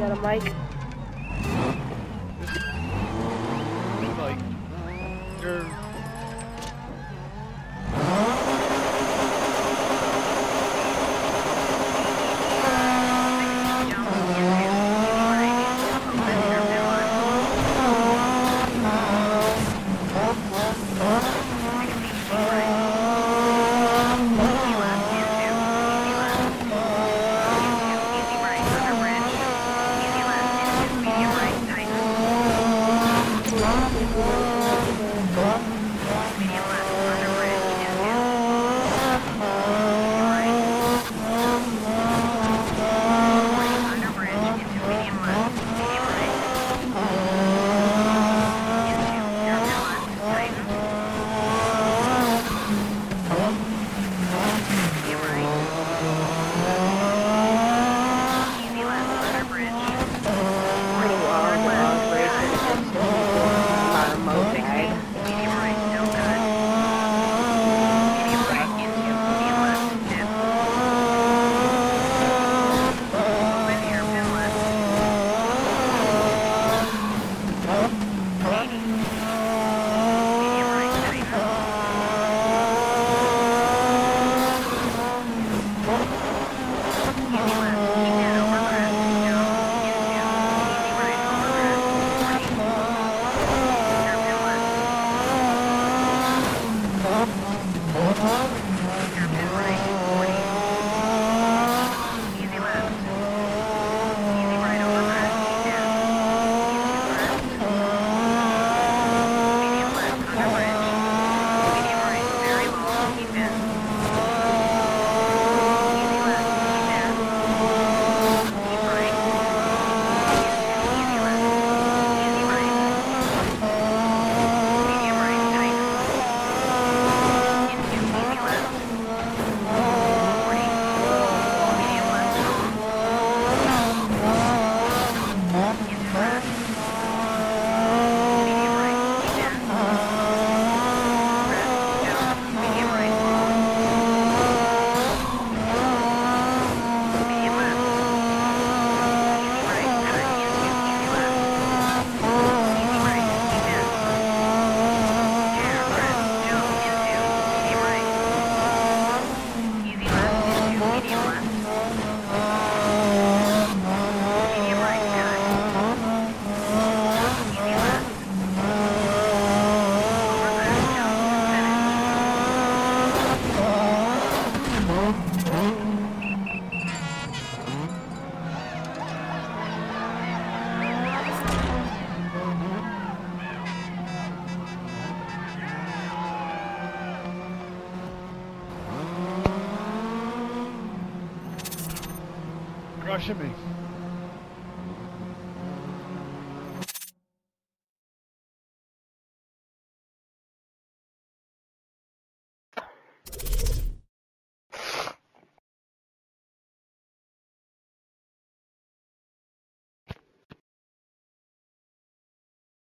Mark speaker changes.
Speaker 1: got a mic? Rushing me.